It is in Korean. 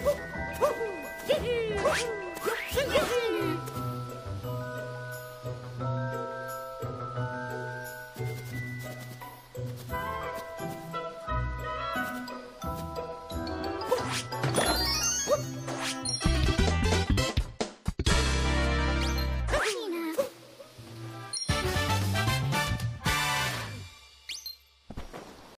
후후후